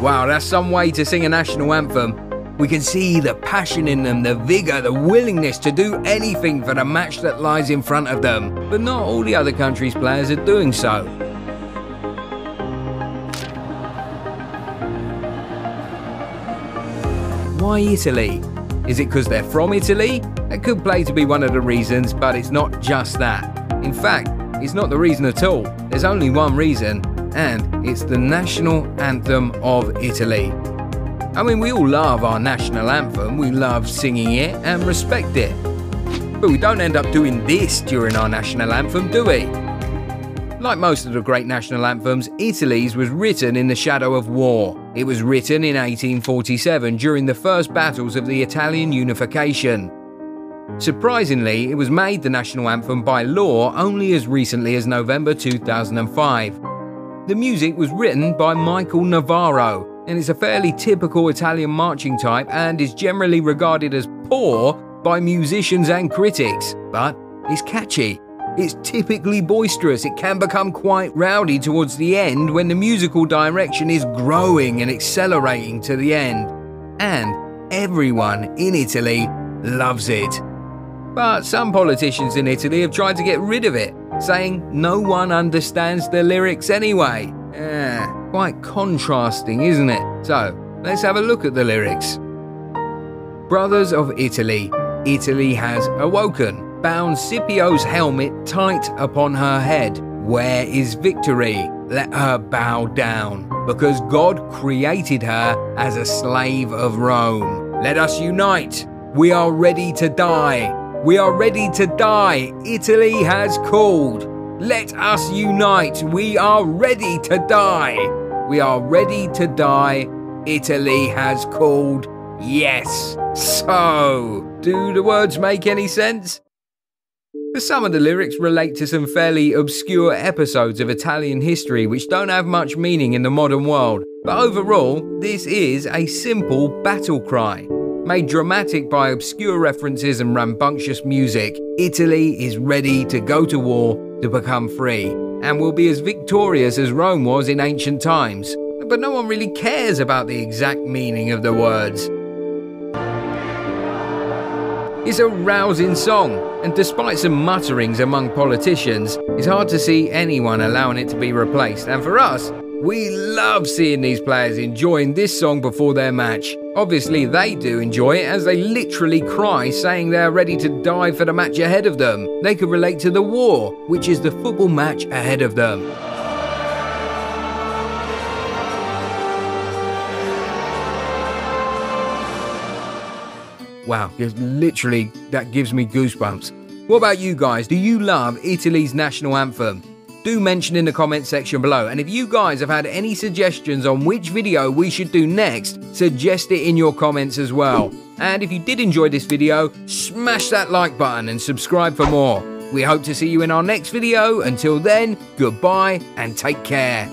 Wow, that's some way to sing a national anthem. We can see the passion in them, the vigour, the willingness to do anything for the match that lies in front of them. But not all the other countries' players are doing so. Why Italy? Is it because they're from Italy? That could play to be one of the reasons, but it's not just that. In fact, it's not the reason at all. There's only one reason, and it's the national anthem of Italy. I mean, we all love our national anthem, we love singing it and respect it. But we don't end up doing this during our national anthem, do we? Like most of the great national anthems, Italy's was written in the shadow of war. It was written in 1847 during the first battles of the Italian unification. Surprisingly, it was made the national anthem by law only as recently as November 2005. The music was written by Michael Novaro, and it's a fairly typical Italian marching type and is generally regarded as poor by musicians and critics, but it's catchy. It's typically boisterous. It can become quite rowdy towards the end when the musical direction is growing and accelerating to the end. And everyone in Italy loves it. But some politicians in Italy have tried to get rid of it, saying no one understands the lyrics anyway. Eh, quite contrasting, isn't it? So, let's have a look at the lyrics. Brothers of Italy, Italy has awoken bound Scipio's helmet tight upon her head. Where is victory? Let her bow down, because God created her as a slave of Rome. Let us unite. We are ready to die. We are ready to die. Italy has called. Let us unite. We are ready to die. We are ready to die. Italy has called. Yes. So, do the words make any sense? Some of the lyrics relate to some fairly obscure episodes of Italian history which don't have much meaning in the modern world, but overall, this is a simple battle cry. Made dramatic by obscure references and rambunctious music, Italy is ready to go to war to become free, and will be as victorious as Rome was in ancient times. But no one really cares about the exact meaning of the words. It's a rousing song, and despite some mutterings among politicians, it's hard to see anyone allowing it to be replaced. And for us, we love seeing these players enjoying this song before their match. Obviously, they do enjoy it as they literally cry, saying they're ready to die for the match ahead of them. They could relate to the war, which is the football match ahead of them. Wow, literally, that gives me goosebumps. What about you guys? Do you love Italy's national anthem? Do mention in the comment section below. And if you guys have had any suggestions on which video we should do next, suggest it in your comments as well. And if you did enjoy this video, smash that like button and subscribe for more. We hope to see you in our next video. Until then, goodbye and take care.